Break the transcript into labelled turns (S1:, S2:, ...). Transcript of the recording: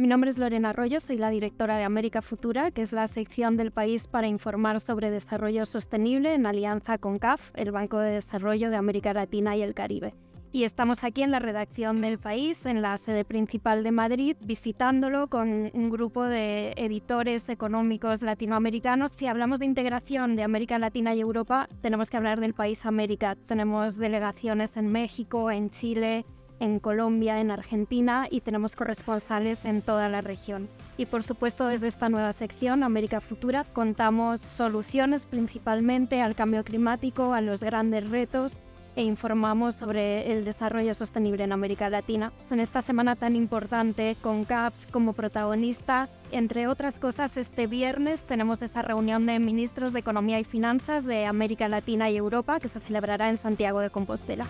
S1: Mi nombre es Lorena Arroyo, soy la directora de América Futura, que es la sección del país para informar sobre desarrollo sostenible en alianza con CAF, el Banco de Desarrollo de América Latina y el Caribe. Y estamos aquí en la redacción del país, en la sede principal de Madrid, visitándolo con un grupo de editores económicos latinoamericanos. Si hablamos de integración de América Latina y Europa, tenemos que hablar del país América. Tenemos delegaciones en México, en Chile, en Colombia, en Argentina y tenemos corresponsales en toda la región. Y por supuesto desde esta nueva sección, América Futura, contamos soluciones principalmente al cambio climático, a los grandes retos e informamos sobre el desarrollo sostenible en América Latina. En esta semana tan importante, con CAP como protagonista, entre otras cosas, este viernes tenemos esa reunión de ministros de Economía y Finanzas de América Latina y Europa que se celebrará en Santiago de Compostela.